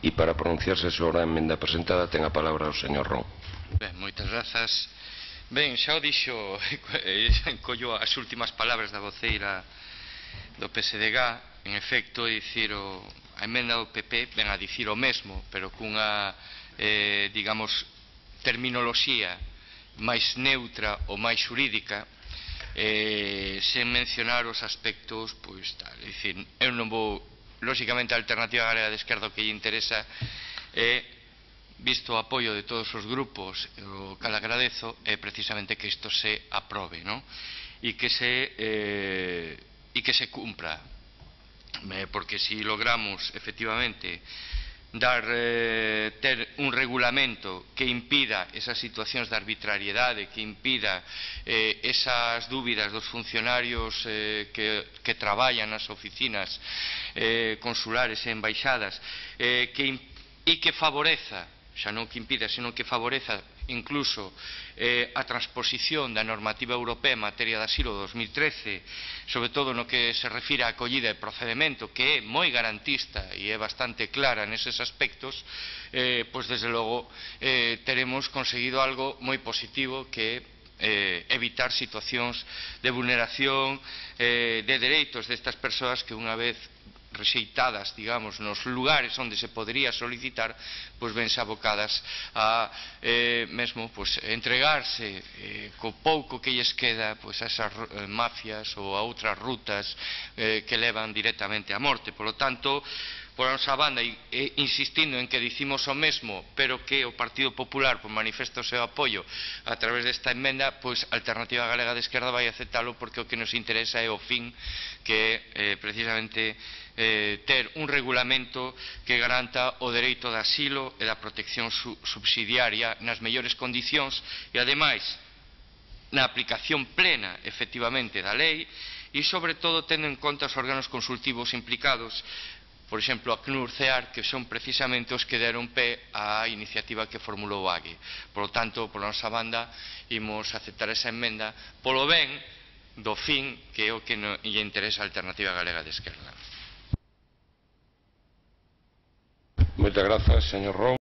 E para pronunciarse sobre a emenda presentada ten a palabra o señor Ron. Ben, moitas grazas. Ben, xa o dixo, encollo as últimas palabras da voceira do PSDG, en efecto, é dicir o, a emenda do PP ven a dicir o mesmo, pero cunha, eh, digamos, terminoloxía máis neutra ou máis xurídica, eh, sen mencionar os aspectos, pois tal, é dicir, eu non vou lóxicamente, a alternativa galega de esquerda que lle interesa é visto o apoio de todos os grupos, o cal agradezo, é precisamente que isto se aprobe, ¿no? e que se eh, e que se cumpra eh, porque si logramos efectivamente dar, eh, ter un regulamento que impida esas situacións de arbitrariedade, que impida eh, esas dúbidas dos funcionarios eh, que, que traballan nas oficinas eh, consulares e embaixadas, eh, que, e que favoreza, xa non que impida, senón que favoreza incluso eh, a transposición da normativa europea en materia de asilo 2013, sobre todo no que se refira a acollida e procedimento, que é moi garantista e é bastante clara neses aspectos, eh, pois desde logo eh, teremos conseguido algo moi positivo que é eh, evitar situacións de vulneración eh, de dereitos destas persoas que unha vez rexeitadas, digamos, nos lugares onde se podría solicitar, pois vense abocadas a eh, mesmo pois, entregarse eh, co pouco que lles queda pois, a esas eh, mafias ou a outras rutas eh, que levan directamente á morte. Por lo tanto, por a nosa banda e, e insistindo en que dicimos o mesmo, pero que o Partido Popular por manifesto o seu apoio a través desta enmenda, pois Alternativa Galega de Esquerda vai aceptalo porque o que nos interesa é o fin que é eh, precisamente eh, ter un regulamento que garanta o dereito de asilo e da protección su subsidiaria nas mellores condicións e ademais na aplicación plena efectivamente da lei e sobre todo tendo en conta os órganos consultivos implicados por exemplo, a CNUR-CEAR, que son precisamente os que deron pé á iniciativa que formulou AGUE. Por lo tanto, por nosa banda, imos aceptar esa enmenda polo ben do fin que é o que no, lle interesa a Alternativa Galega de Esquerda. Moitas grazas, señor Rou.